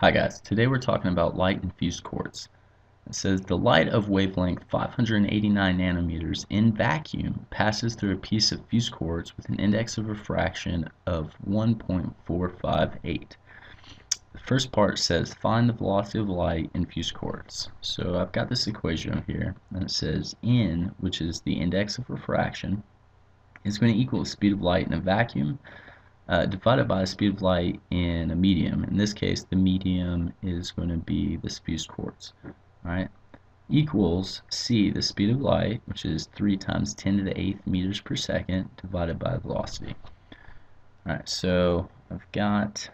Hi guys, today we're talking about light in fused quartz. It says the light of wavelength 589 nanometers in vacuum passes through a piece of fused quartz with an index of refraction of 1.458. The first part says find the velocity of light in fused quartz. So I've got this equation here and it says n, which is the index of refraction, is going to equal the speed of light in a vacuum uh, divided by the speed of light in a medium. In this case, the medium is going to be the fused quartz. Right? Equals c, the speed of light, which is 3 times 10 to the 8th meters per second, divided by the velocity. Alright, so I've got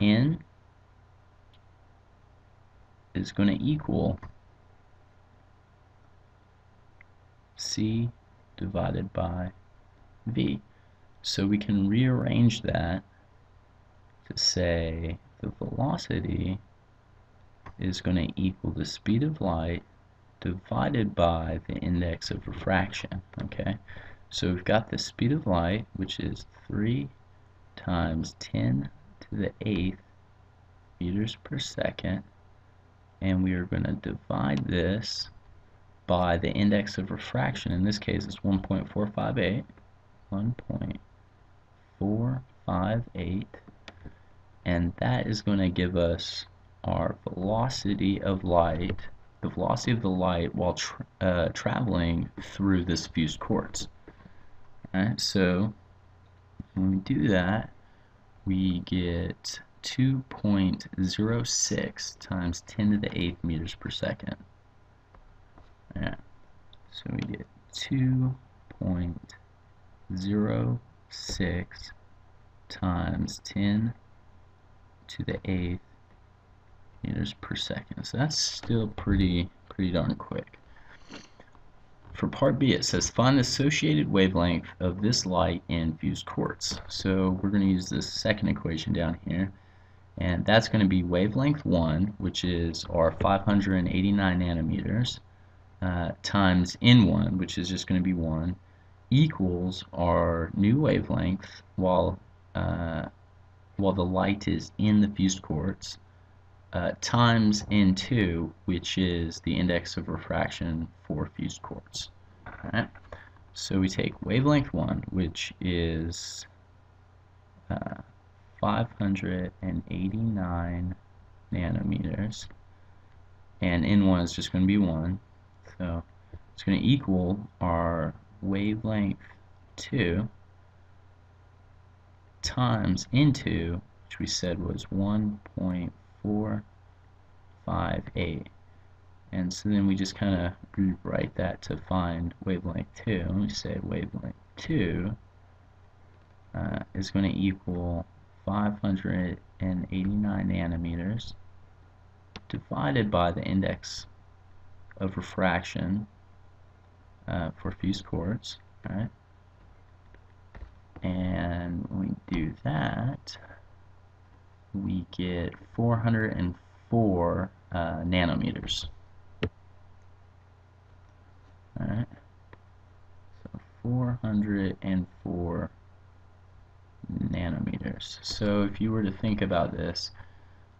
n is going to equal c divided by v. So we can rearrange that to say the velocity is going to equal the speed of light divided by the index of refraction. Okay, so we've got the speed of light, which is 3 times 10 to the 8th meters per second, and we are going to divide this by the index of refraction. In this case, it's 1.458. 1.458 four, five, eight, and that is going to give us our velocity of light, the velocity of the light while tra uh, traveling through this fused quartz. Alright, so when we do that, we get 2.06 times 10 to the 8th meters per second. Yeah. So we get 2.06 6 times 10 to the 8th meters per second. So that's still pretty, pretty darn quick. For part B, it says find the associated wavelength of this light in fused quartz. So we're going to use this second equation down here. And that's going to be wavelength 1, which is our 589 nanometers, uh, times N1, which is just going to be 1, equals our new wavelength while uh, while the light is in the fused quartz uh, times n2 which is the index of refraction for fused quartz. So we take wavelength 1 which is uh, 589 nanometers. And n1 is just going to be 1 so it's going to equal our wavelength 2 times n2, which we said was 1.458. And so then we just kind of rewrite that to find wavelength 2. And we say wavelength 2 uh, is going to equal 589 nanometers divided by the index of refraction uh, for fused quartz, right? And when we do that, we get 404 uh, nanometers. Alright, so 404 nanometers. So if you were to think about this,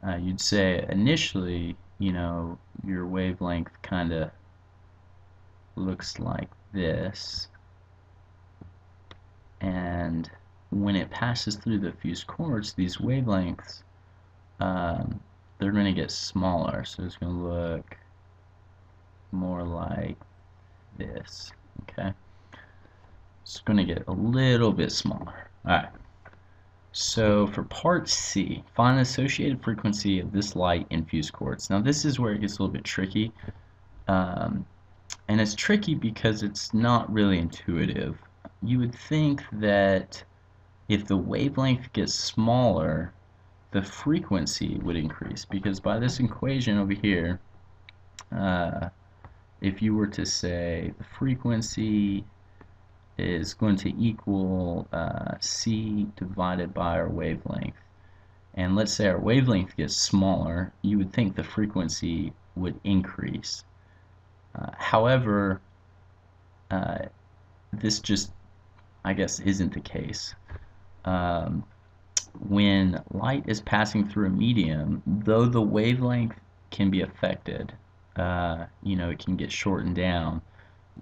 uh, you'd say initially, you know, your wavelength kind of looks like this. And when it passes through the fused quartz these wavelengths um, they're going to get smaller. So it's going to look more like this okay? It's going to get a little bit smaller. Alright so for part C find the associated frequency of this light in fused quartz now this is where it gets a little bit tricky. Um, and it's tricky because it's not really intuitive. You would think that if the wavelength gets smaller, the frequency would increase because by this equation over here, uh, if you were to say the frequency is going to equal uh, c divided by our wavelength, and let's say our wavelength gets smaller, you would think the frequency would increase. Uh, however, uh, this just, I guess, isn't the case. Um, when light is passing through a medium, though the wavelength can be affected, uh, you know, it can get shortened down,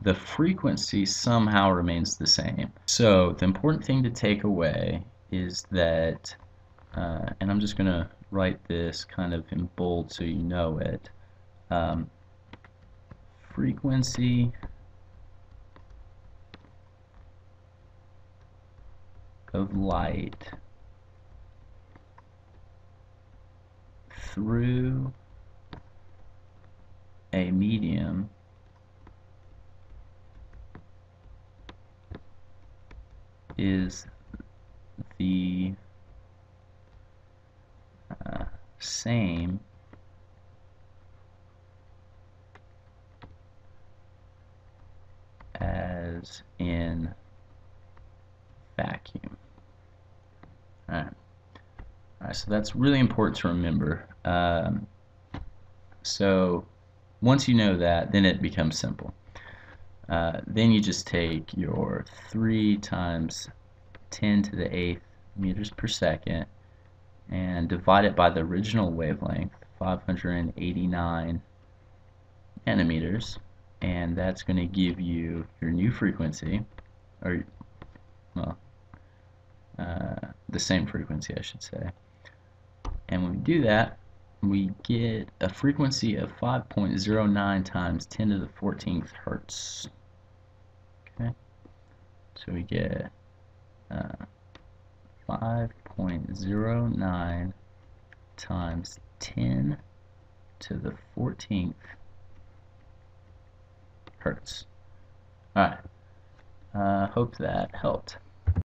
the frequency somehow remains the same. So the important thing to take away is that, uh, and I'm just going to write this kind of in bold so you know it, um, frequency. Of light. Through a medium. Is the uh, same as in vacuum. Alright. Alright, so that's really important to remember. Um, so once you know that, then it becomes simple. Uh, then you just take your 3 times 10 to the 8th meters per second and divide it by the original wavelength, 589 nanometers, and that's going to give you your new frequency, or, well, uh, the same frequency, I should say. And when we do that, we get a frequency of 5.09 times 10 to the 14th hertz. Okay, so we get uh, 5.09 times 10 to the 14th hertz. Alright, uh, hope that helped.